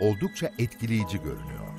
oldukça etkileyici görünüyor.